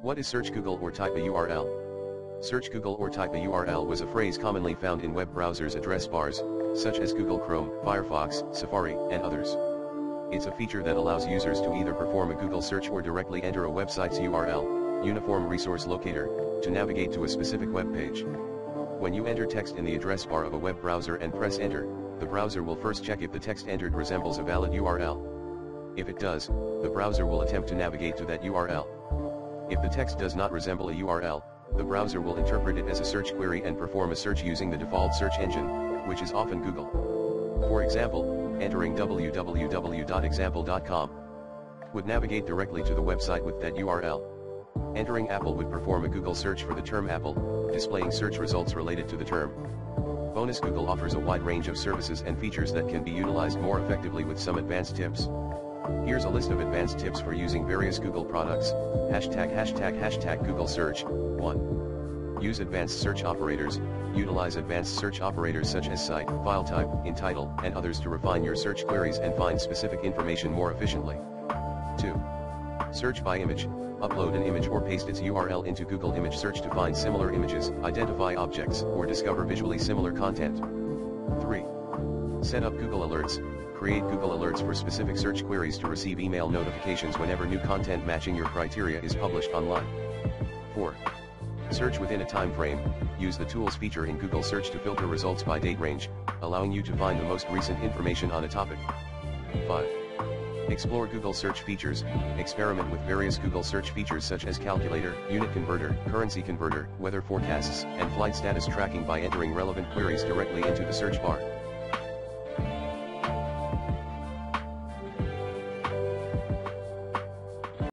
What is search Google or type a URL? Search Google or type a URL was a phrase commonly found in web browsers address bars, such as Google Chrome, Firefox, Safari, and others. It's a feature that allows users to either perform a Google search or directly enter a website's URL, Uniform Resource Locator, to navigate to a specific web page. When you enter text in the address bar of a web browser and press enter, the browser will first check if the text entered resembles a valid URL. If it does, the browser will attempt to navigate to that URL. If the text does not resemble a URL, the browser will interpret it as a search query and perform a search using the default search engine, which is often Google. For example, entering www.example.com would navigate directly to the website with that URL. Entering Apple would perform a Google search for the term Apple, displaying search results related to the term. Bonus Google offers a wide range of services and features that can be utilized more effectively with some advanced tips. Here's a list of advanced tips for using various Google products. Hashtag hashtag hashtag Google search. 1. Use advanced search operators. Utilize advanced search operators such as site, file type, in title, and others to refine your search queries and find specific information more efficiently. 2. Search by image. Upload an image or paste its URL into Google Image Search to find similar images, identify objects, or discover visually similar content. 3. Set up Google Alerts. Create Google Alerts for specific search queries to receive email notifications whenever new content matching your criteria is published online. 4. Search within a time frame. Use the Tools feature in Google Search to filter results by date range, allowing you to find the most recent information on a topic. 5. Explore Google Search features. Experiment with various Google Search features such as calculator, unit converter, currency converter, weather forecasts, and flight status tracking by entering relevant queries directly into the search bar.